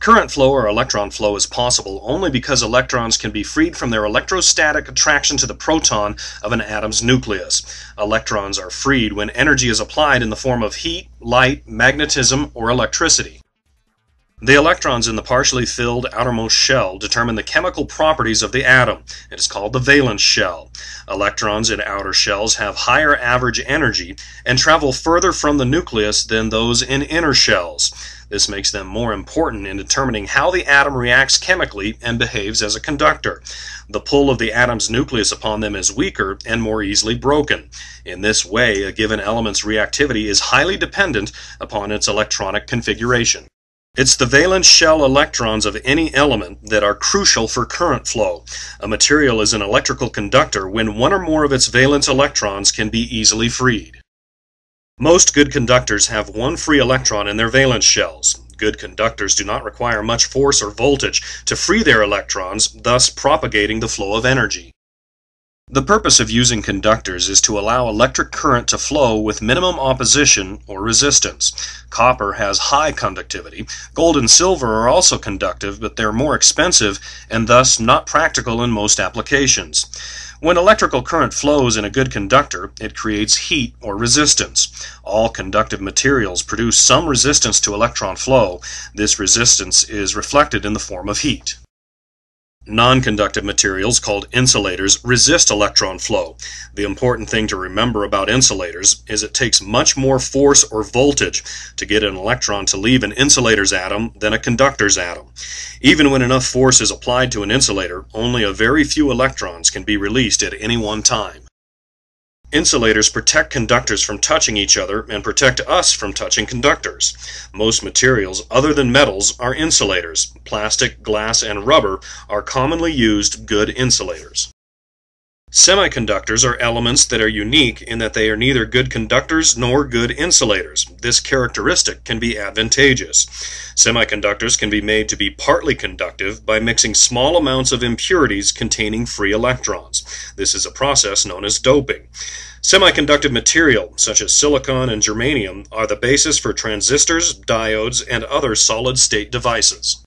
Current flow or electron flow is possible only because electrons can be freed from their electrostatic attraction to the proton of an atom's nucleus. Electrons are freed when energy is applied in the form of heat, light, magnetism, or electricity. The electrons in the partially filled outermost shell determine the chemical properties of the atom. It is called the valence shell. Electrons in outer shells have higher average energy and travel further from the nucleus than those in inner shells. This makes them more important in determining how the atom reacts chemically and behaves as a conductor. The pull of the atom's nucleus upon them is weaker and more easily broken. In this way, a given element's reactivity is highly dependent upon its electronic configuration. It's the valence shell electrons of any element that are crucial for current flow. A material is an electrical conductor when one or more of its valence electrons can be easily freed. Most good conductors have one free electron in their valence shells. Good conductors do not require much force or voltage to free their electrons, thus propagating the flow of energy. The purpose of using conductors is to allow electric current to flow with minimum opposition or resistance. Copper has high conductivity. Gold and silver are also conductive, but they're more expensive and thus not practical in most applications. When electrical current flows in a good conductor, it creates heat or resistance. All conductive materials produce some resistance to electron flow. This resistance is reflected in the form of heat. Non-conductive materials, called insulators, resist electron flow. The important thing to remember about insulators is it takes much more force or voltage to get an electron to leave an insulator's atom than a conductor's atom. Even when enough force is applied to an insulator, only a very few electrons can be released at any one time. Insulators protect conductors from touching each other and protect us from touching conductors. Most materials other than metals are insulators. Plastic, glass, and rubber are commonly used good insulators. Semiconductors are elements that are unique in that they are neither good conductors nor good insulators. This characteristic can be advantageous. Semiconductors can be made to be partly conductive by mixing small amounts of impurities containing free electrons. This is a process known as doping. Semiconductive material, such as silicon and germanium, are the basis for transistors, diodes, and other solid-state devices.